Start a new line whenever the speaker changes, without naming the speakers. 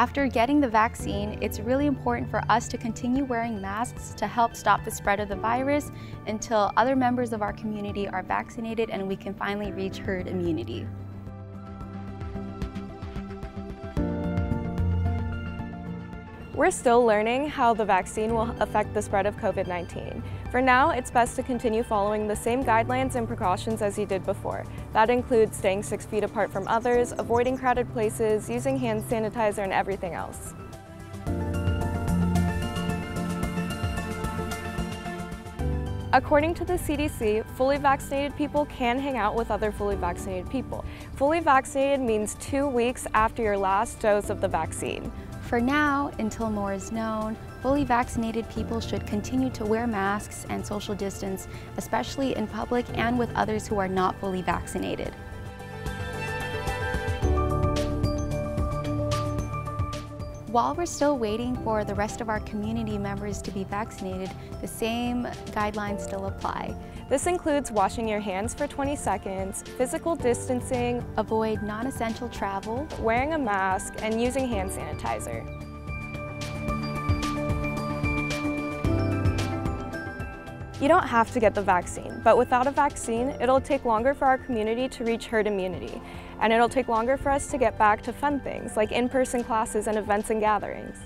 After getting the vaccine, it's really important for us to continue wearing masks to help stop the spread of the virus until other members of our community are vaccinated and we can finally reach herd immunity.
We're still learning how the vaccine will affect the spread of COVID-19. For now, it's best to continue following the same guidelines and precautions as you did before. That includes staying six feet apart from others, avoiding crowded places, using hand sanitizer, and everything else. According to the CDC, fully vaccinated people can hang out with other fully vaccinated people. Fully vaccinated means two weeks after your last dose of the vaccine.
For now, until more is known, fully vaccinated people should continue to wear masks and social distance, especially in public and with others who are not fully vaccinated. While we're still waiting for the rest of our community members to be vaccinated, the same guidelines still apply.
This includes washing your hands for 20 seconds, physical distancing,
avoid non-essential travel,
wearing a mask, and using hand sanitizer. You don't have to get the vaccine, but without a vaccine, it'll take longer for our community to reach herd immunity, and it'll take longer for us to get back to fun things like in-person classes and events and gatherings.